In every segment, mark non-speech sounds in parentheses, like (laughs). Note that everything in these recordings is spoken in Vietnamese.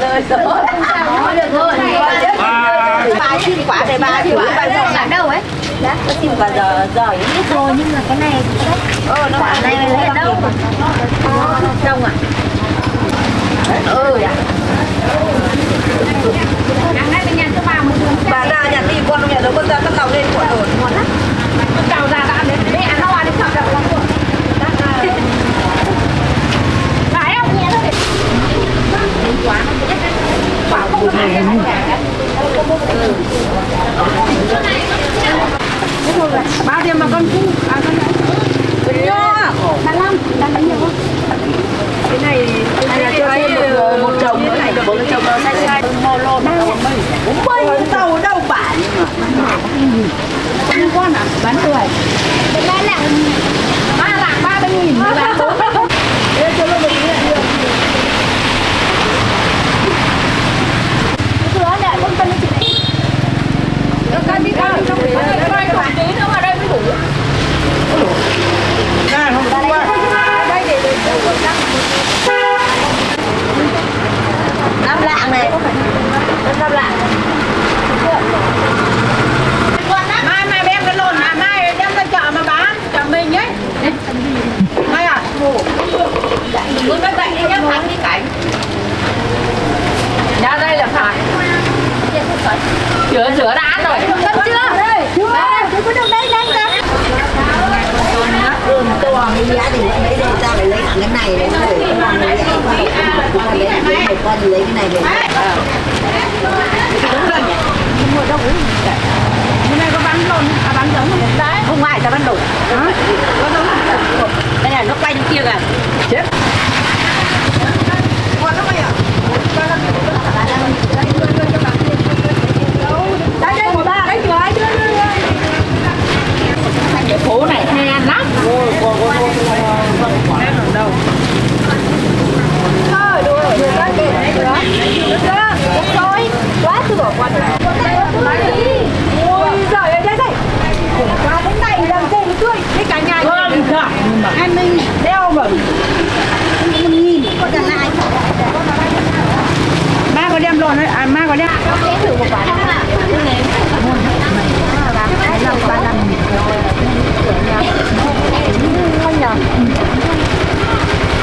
rơi rồi. Không được rồi Bà chim quả để bà chim quả bà giờ đâu ấy? Đã, có chim quả giờ giỏi biết rồi nhưng mà cái này quả ờ, này lấy đâu? Đông à. Ờ, ừ dạ. Bà ra nhặt đi con nhà nó con ra con tàu lên cuộn rồi Ngon lắm. Con tàu ra đã đến. Mẹ ăn đi sao đâu Thank you. quá bảo không có này là cả bao tiền mà con cung à con đấy nho ba năm ba năm nhiều không? Cái này cái này cho thêm một chồng nữa. Này một chồng nó sai sai. Mô lô ba cũng bơi tàu đâu bạn? Ăn con à? Bán tuổi. Ba lạng. Ba lạng ba trăm nghìn. (laughs) Bán bốn cân chị này Đâu cân đi cân Đâu cân không tí nữa mà đây mới đủ Này không đủ quá Đây để để đâu có cân Năm lạng này Năm lạng Mai mai đem cái lồn à Mai đem ra chợ mà bán Chợ mình ấy Mai à Muốn bắt dậy đi nhá Thắng đi cảnh. Ra đây là phải. Sửa sửa đã ăn rồi. Cân chưa? Ba, chú có được đây to cái giá thì lấy đây ta phải lấy thẳng cái này để để cái con lấy lấy lấy một con lấy cái này về Hôm nay có bán lồn, à bán giống không? Đấy. Không ai ta bắt đủ Hả? Có giống? Đây là nó quay như kia kìa. Chết. Đây đây của ba, đấy chưa ai chưa đưa. Cái phố này hay ăn lắm Thôi, đùa rồi, đùa Quá tôi bỏ. Ôi giời ơi, đây đây. Khủng quá thế này làm gì mà tươi. Cái cả nhà Vâng, dạ Hai đeo vào. Một nghìn. Con trả lại. Ba có đem lồn đấy, à ma có đem. thử một quả. Ba năm Ngon nhờ.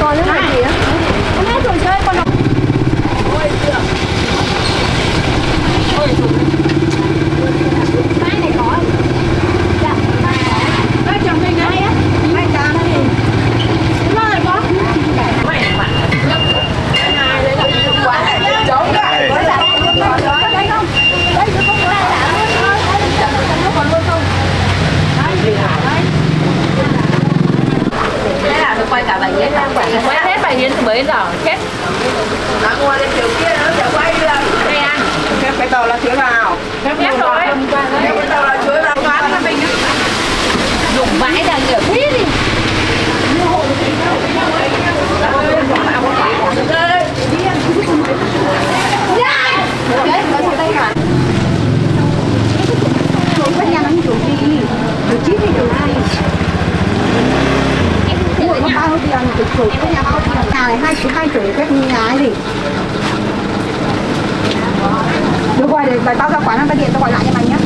Còn cái này gì á? Con hết rồi chơi con đọc. Cái này có. Dạ. cái chồng mình ai á? Hai cá này. Rồi có. Chống lại Có giả đây không? Đây không? Đây không có giả luôn. Nó còn luôn không? Thế là bài yến Quay hết bài yến từ mấy giờ Chết nó ngồi lên chiều kia nó sẽ quay ra Đây ăn cái cái tàu là chuối vào. Hết rồi cái tàu là chuối vào. Quán là mình Dùng vãi ra rửa thế đi. Trong đây hả? Chuột với nhà nó chuột đi. Chuột chí thì chuột ai? Mua có bao tiền chụp chụp cái nhà bao tiền. Nhà này hai chuột hai chuột cái nhà ấy gì? Được rồi, để tao ra quán ăn ta điện tao gọi lại cho mày nhé.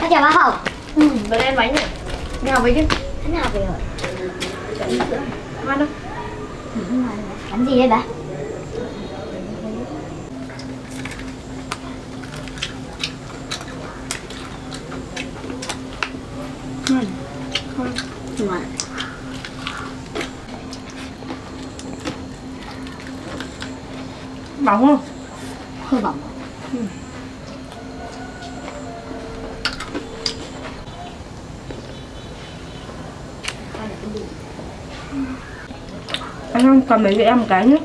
Nó chào bác học Ừ, bữa lên bánh nhỉ? Đi học với chứ? Thế nào về rồi? Ăn đâu? Bánh gì đây bà? Ngon Bóng không? Hơi bỏng Ăn không? với em một cái nhé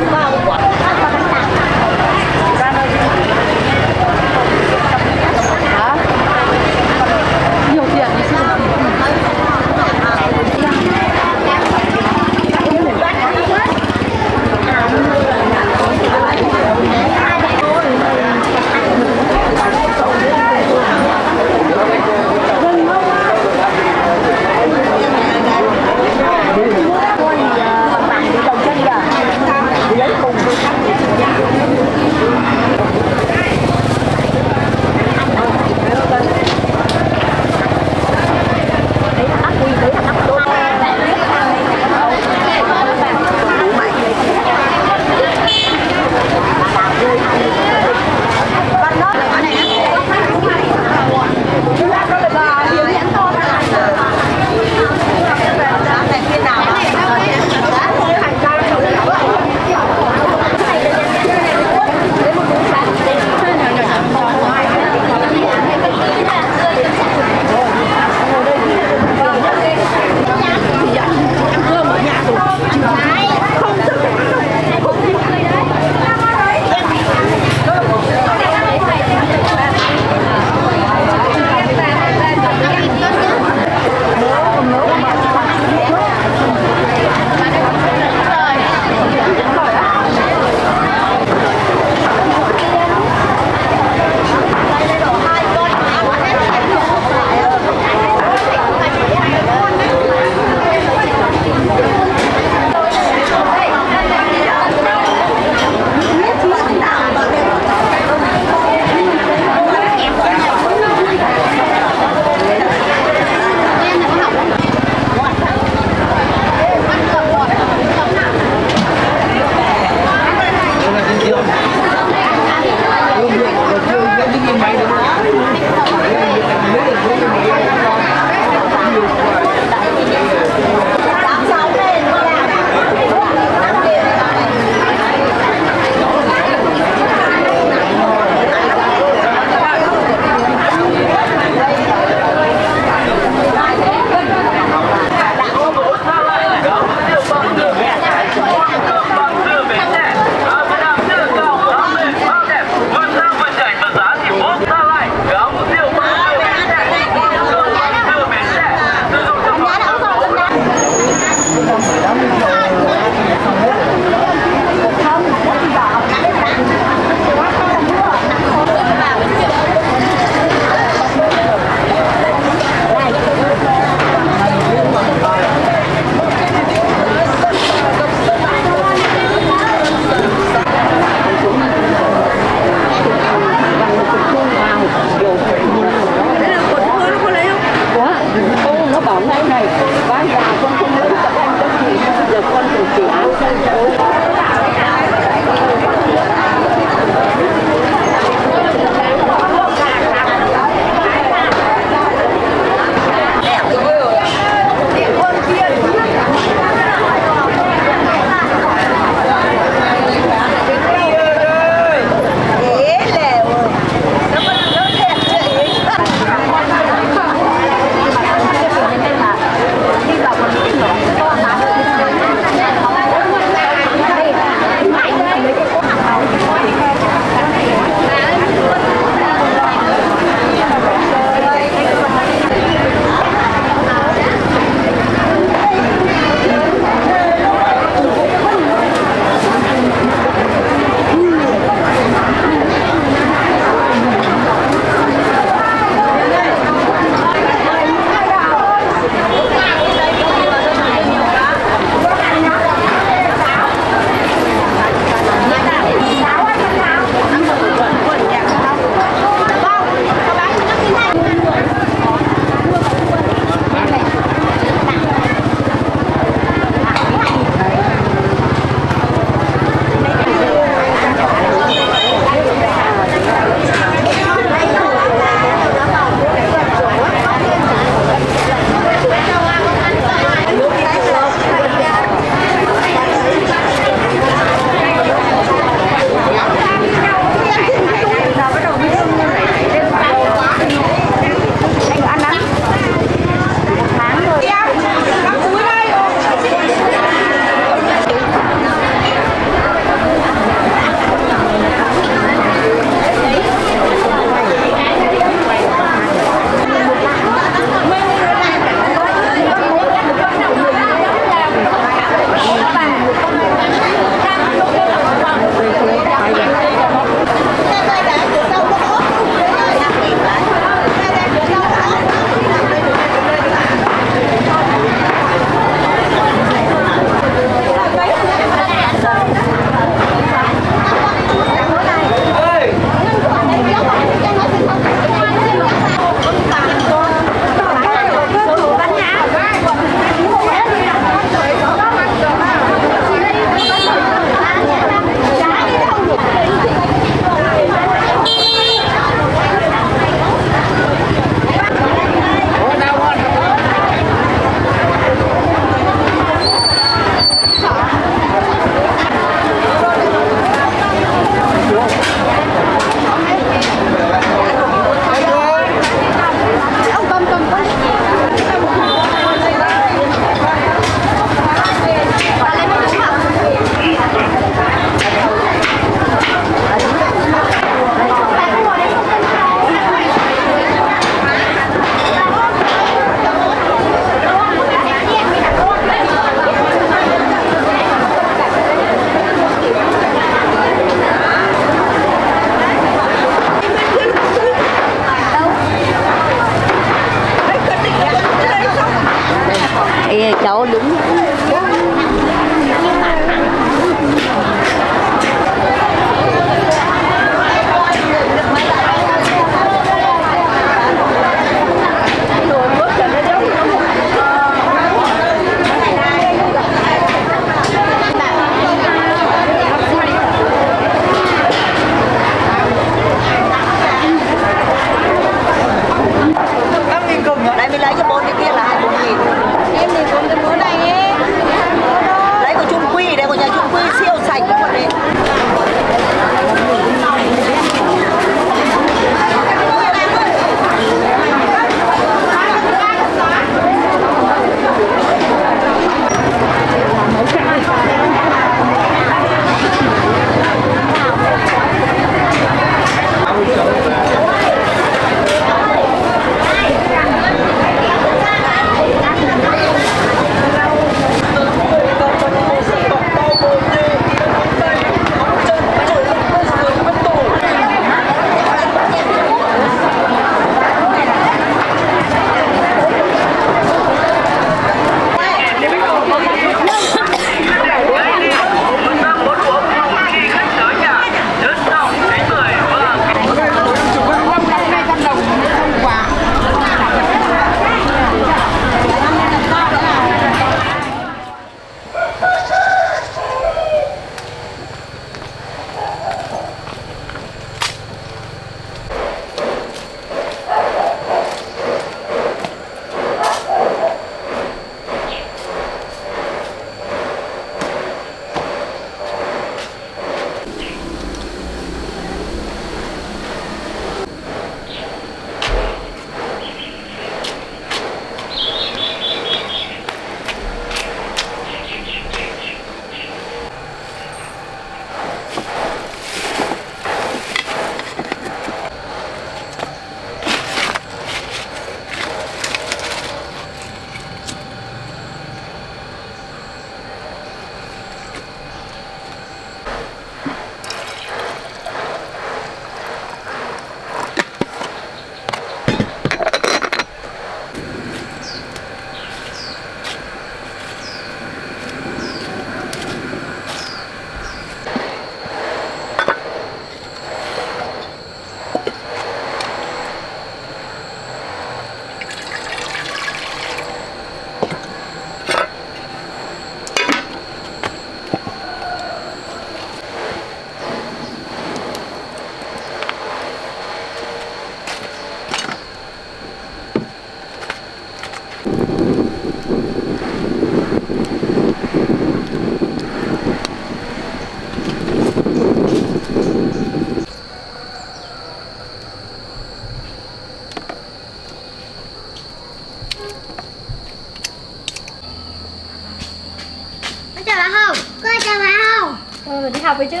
ប់អី chứ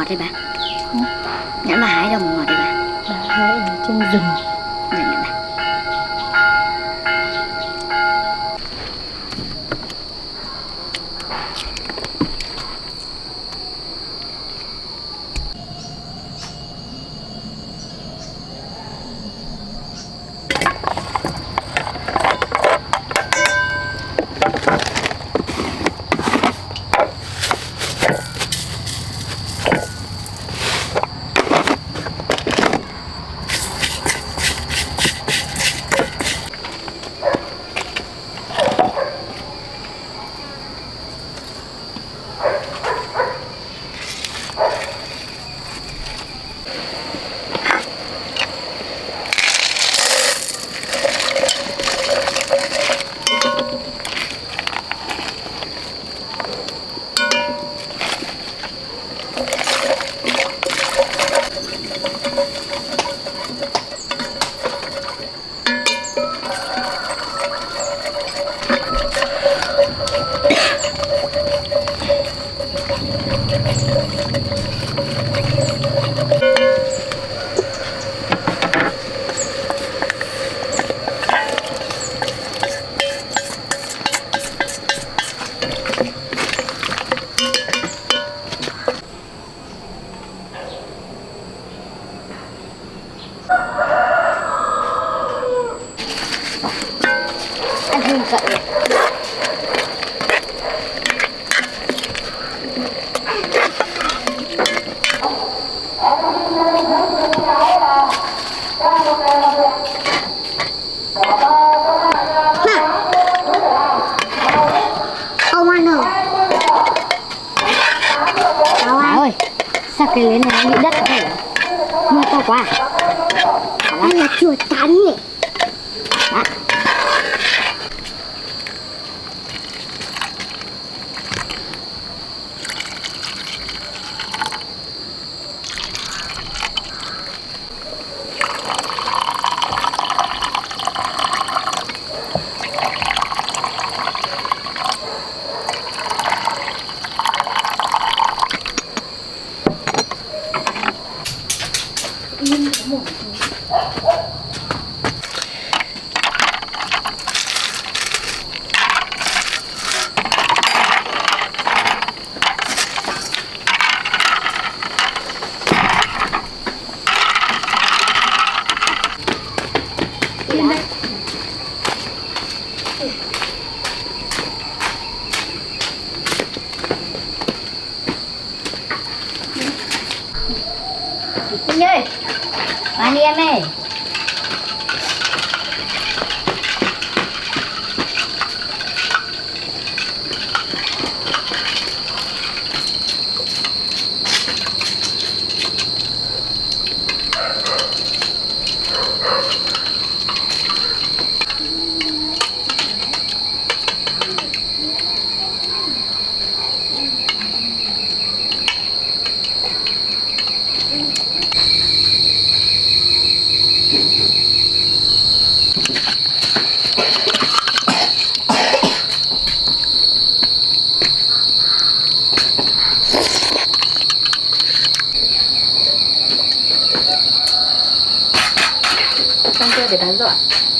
ngọt đây bà nhãn bà hái đâu mà ngọt đây bà bà hái ở trên rừng. Bye-bye.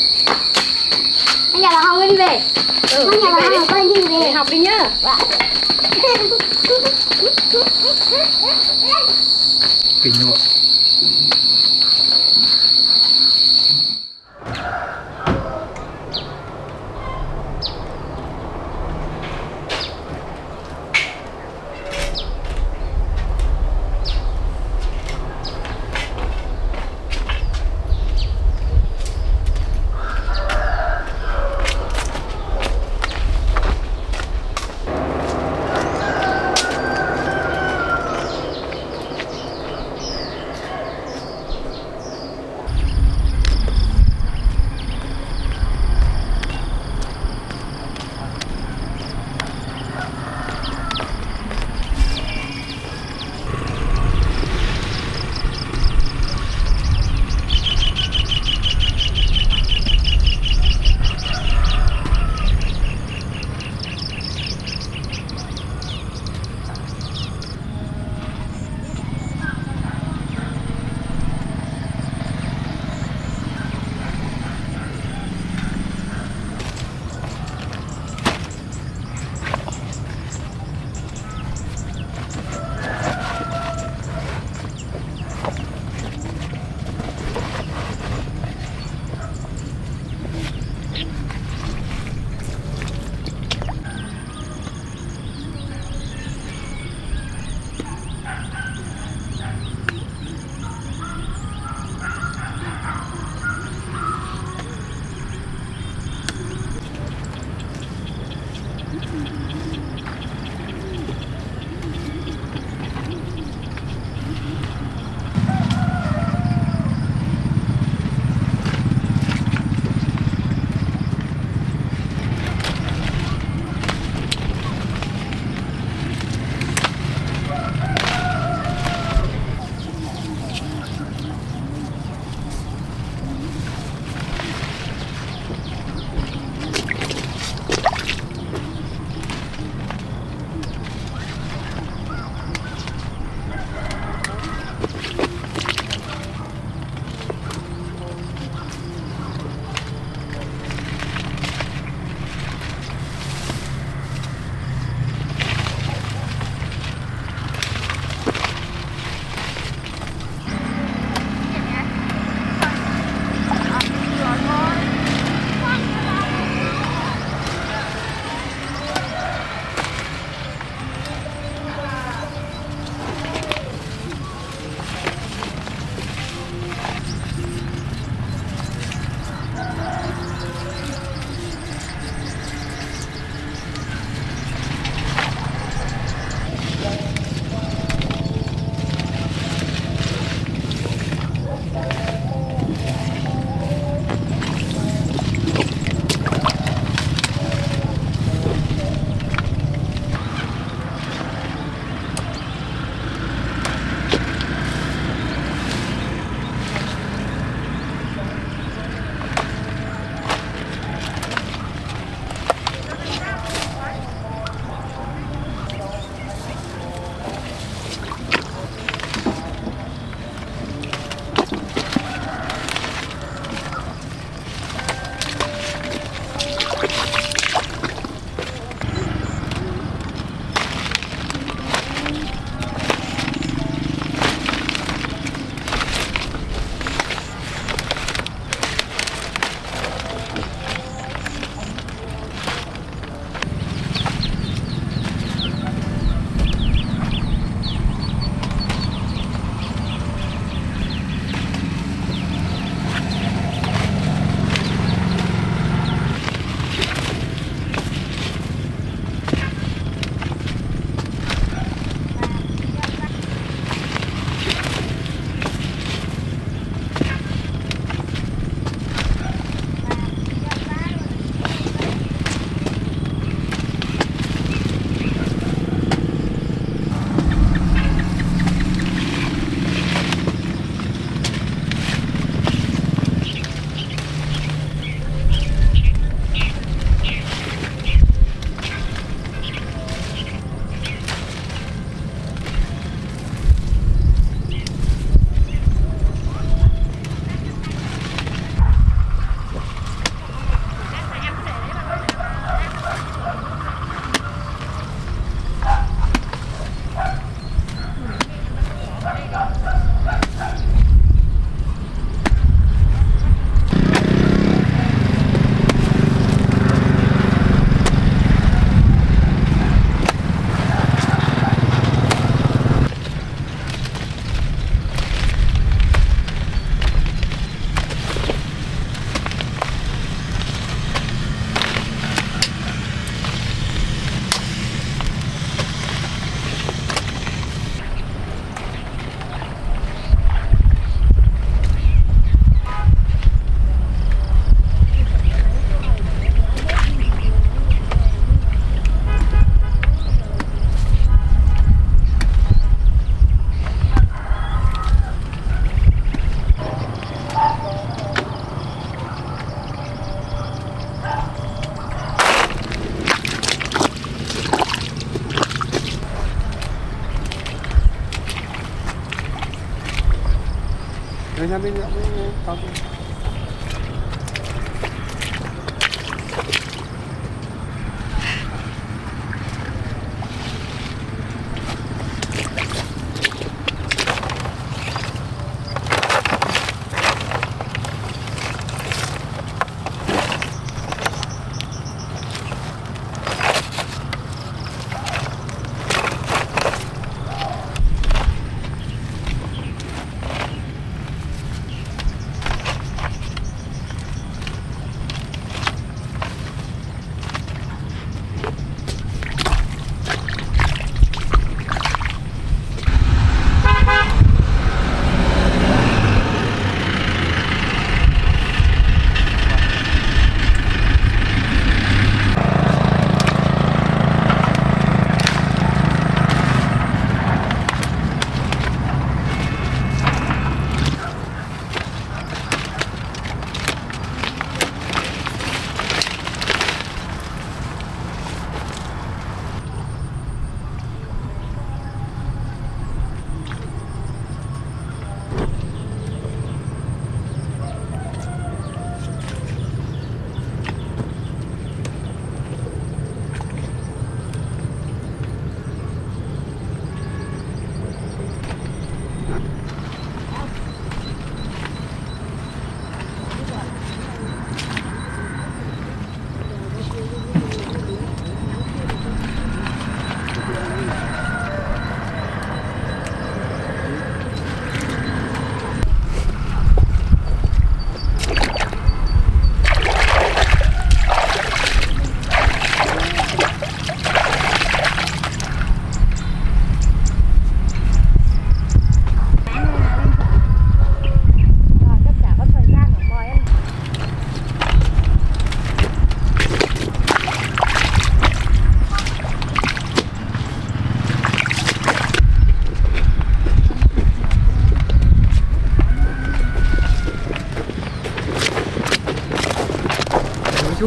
Con nhà bà học con đi. Về. học đi nhá. Kinh nhộn Đây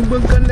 Sumbangkan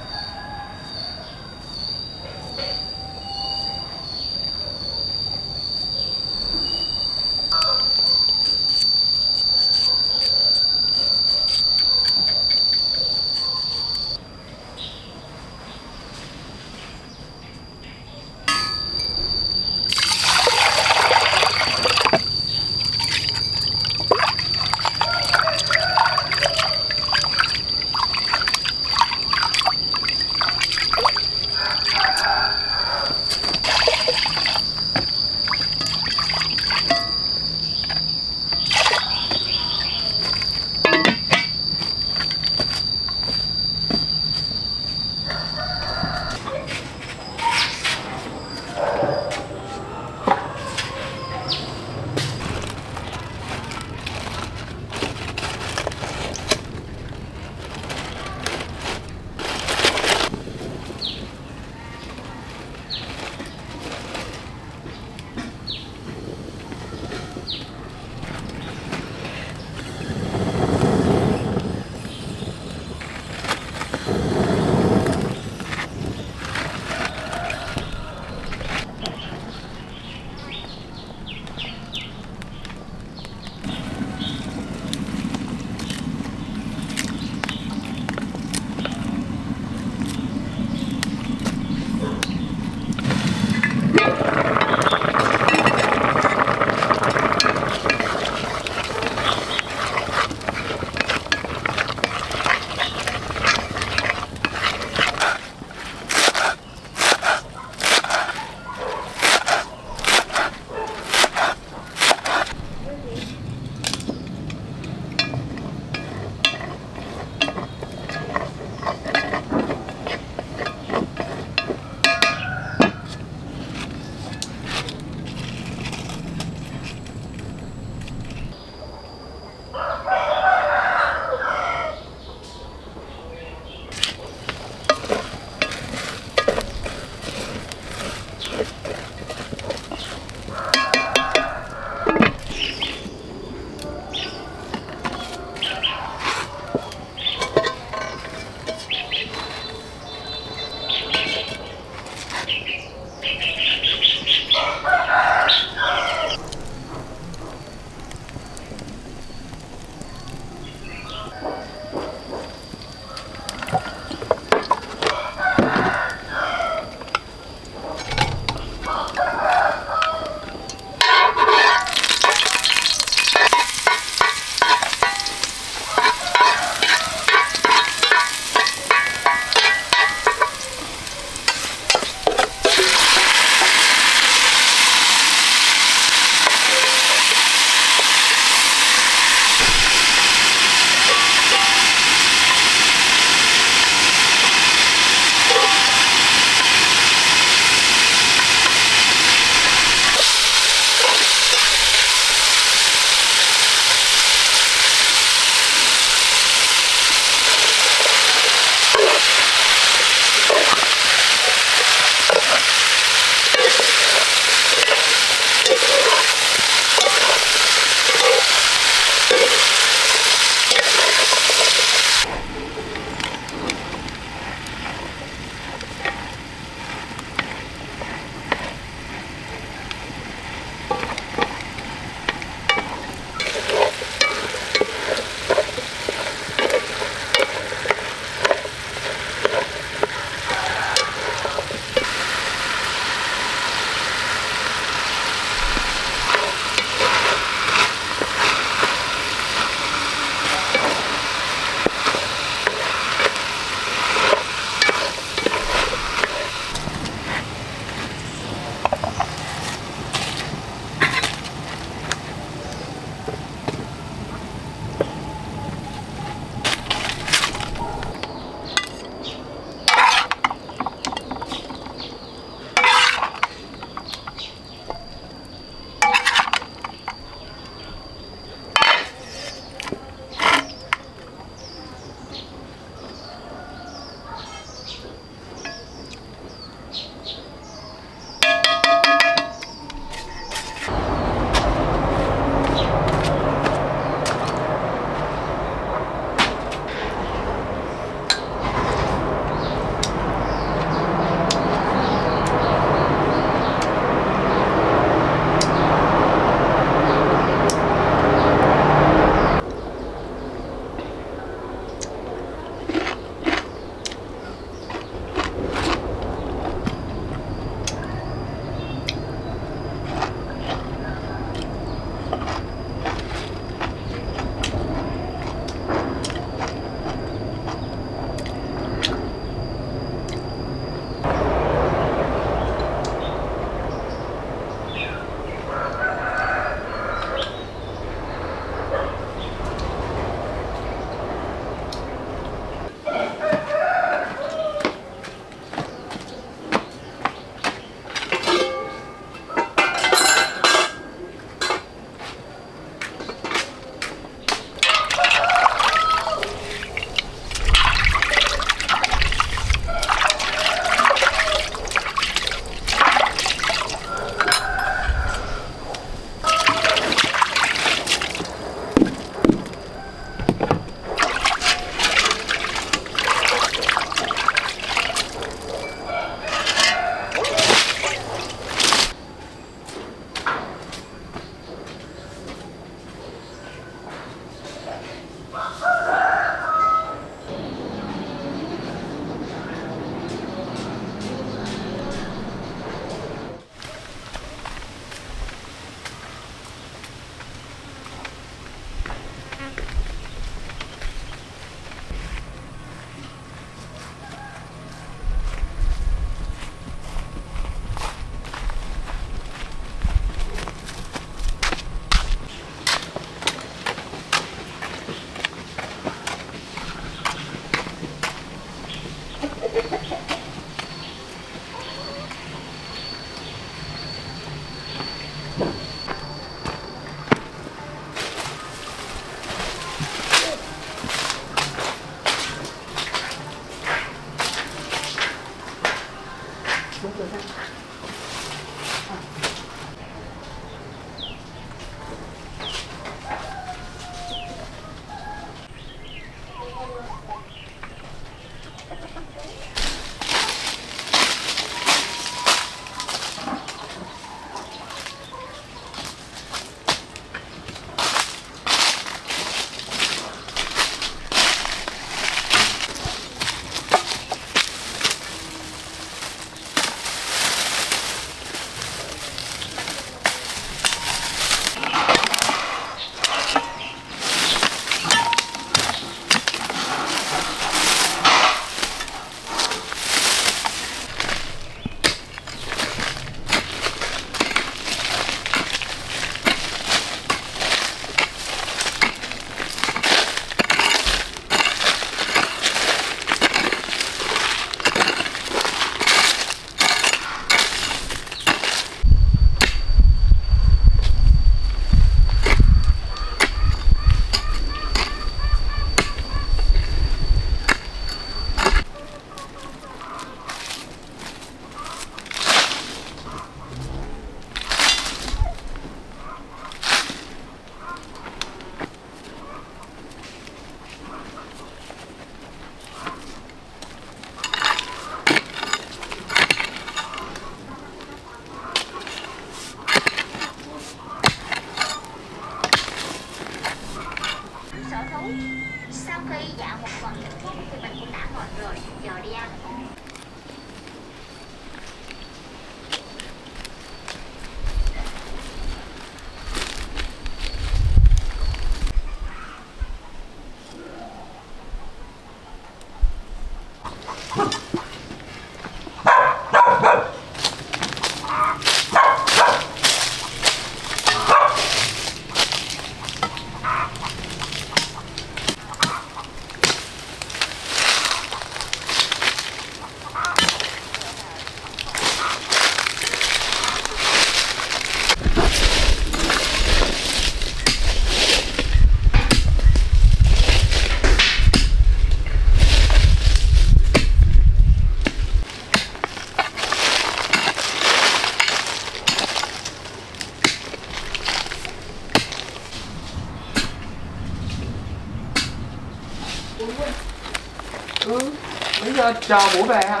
giờ chờ bố về hả?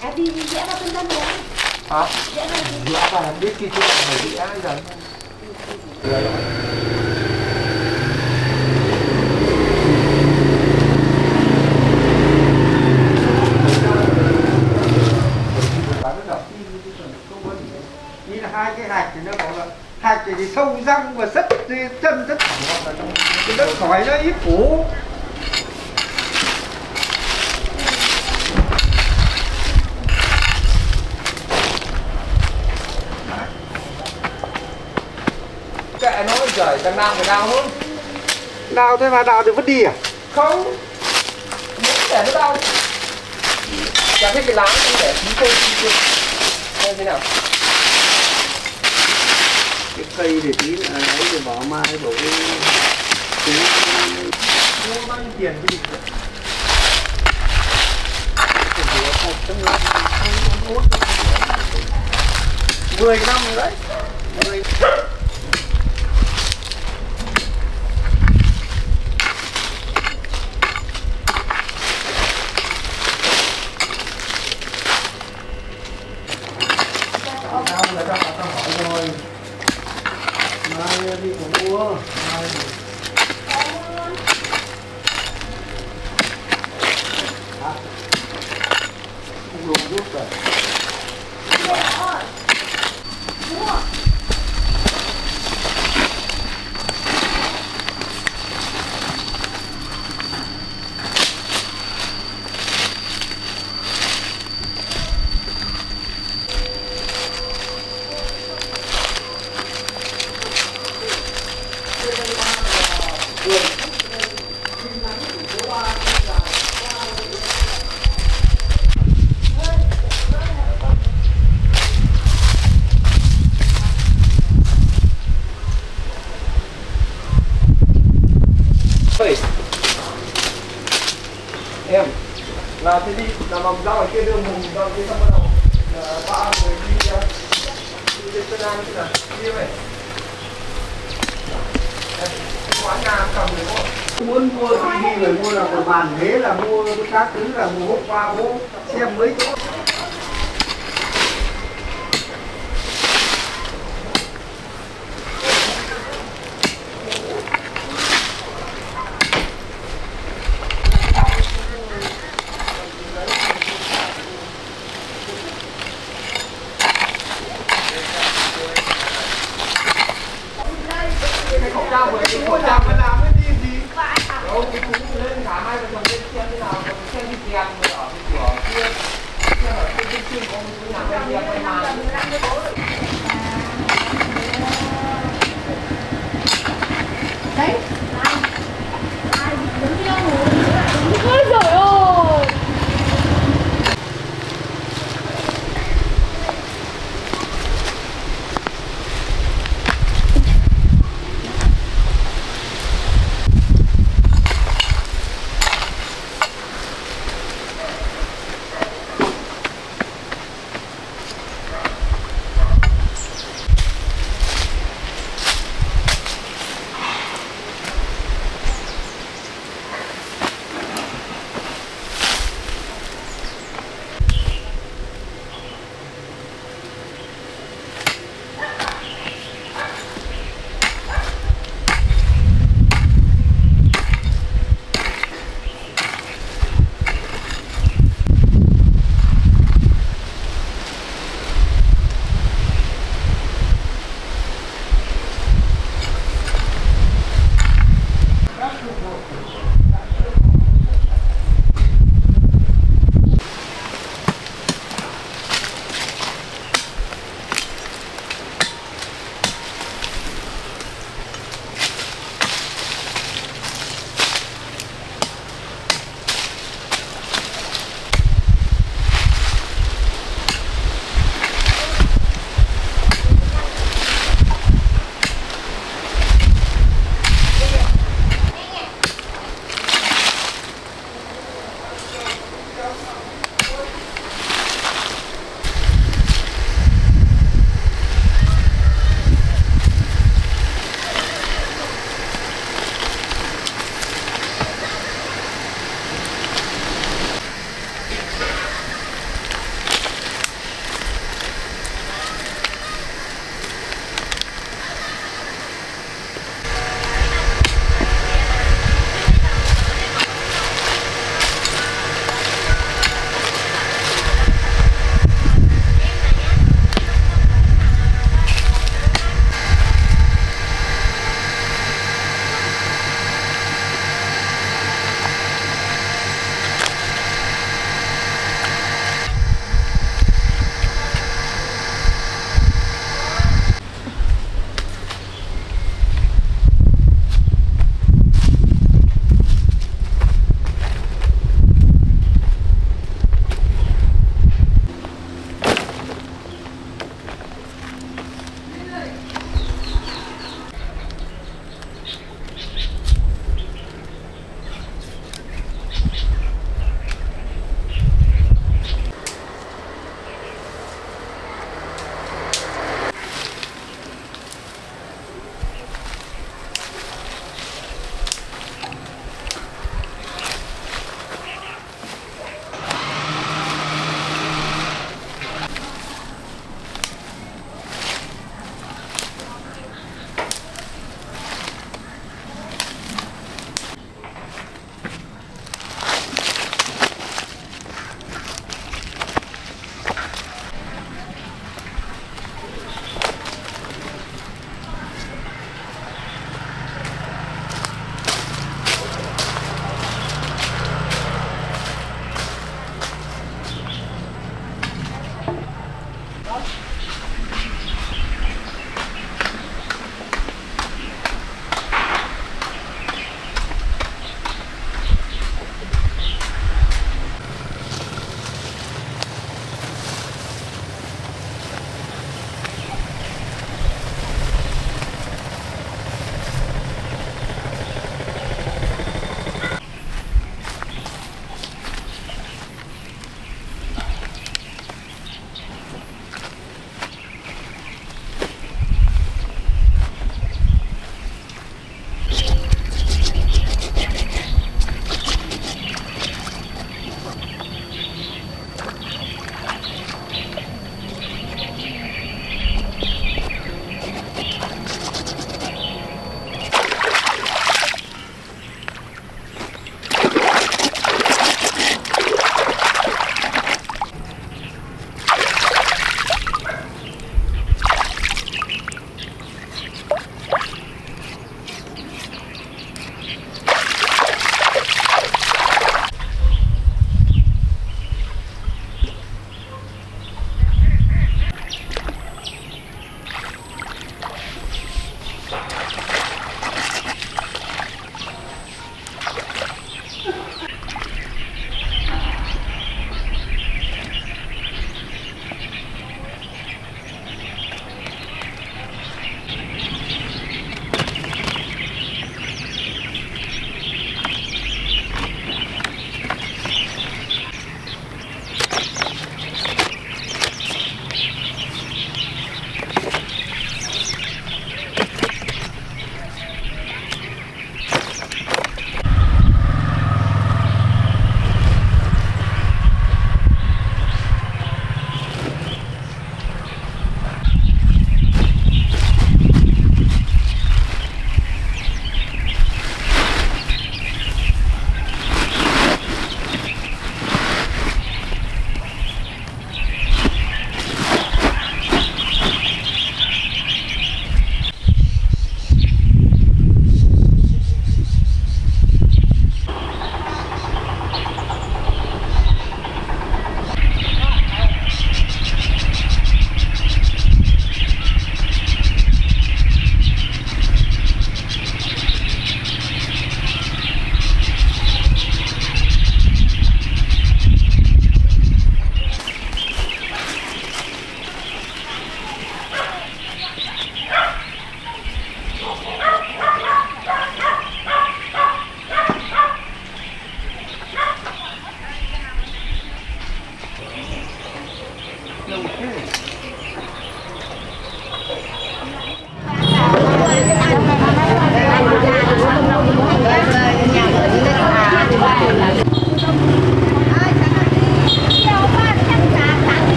à đi đi vẽ vào trung tâm rồi Hả? Dạ bà làm biết kia chưa phải bị ai rồi. Chỉ là hai cái hạch thì nó bảo là hạch thì, sâu răng và rất chân rất thẳng hoặc là cái đất sỏi nó ít phủ Kệ nó trời, thằng nào phải nào luôn. đào thế mà đào thì vứt đi à Không. Muốn để nó đau. Chẳng hết cái lá không để tôi đi chưa. Xem thế nào. cái cây thì tí là ấy thì bỏ mai bỏ cái tí Mua bao nhiêu tiền cái gì? Mười năm rồi đấy. Mười